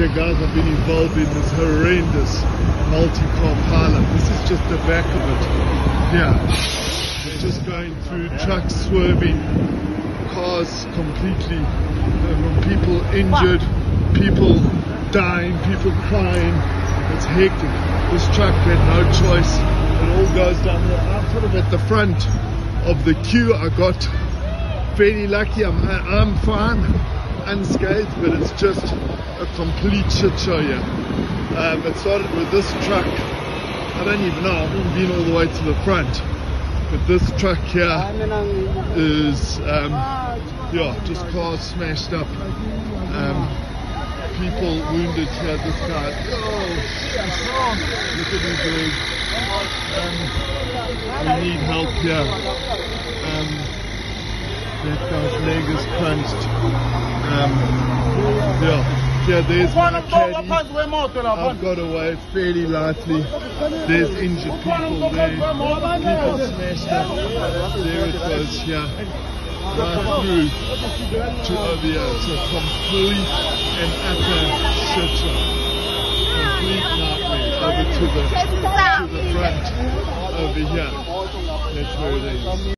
okay guys, I've been involved in this horrendous multi-car pileup. This is just the back of it. Yeah. It's just going through trucks swerving, cars completely, uh, people injured, people dying, people crying. It's hectic. This truck had no choice. It all goes down there. I'm sort of at the front of the queue. I got fairly lucky. I'm, I'm fine, unscathed, but it's just a complete shit show here. Um, it started with this truck. I don't even know. I've been all the way to the front. But this truck here is, um, yeah, just cars smashed up. Um, people wounded here. This guy, oh, look at these legs. Um, we need help here. Um, that guy's leg is crunched. Um, yeah. Yeah, there's. I've got away fairly lightly. There's injured people there. People smashed up. There it goes, yeah. Right through to over here. It's a complete and utter shit. Complete nightmare. Over to the, to the front over here. That's where it is.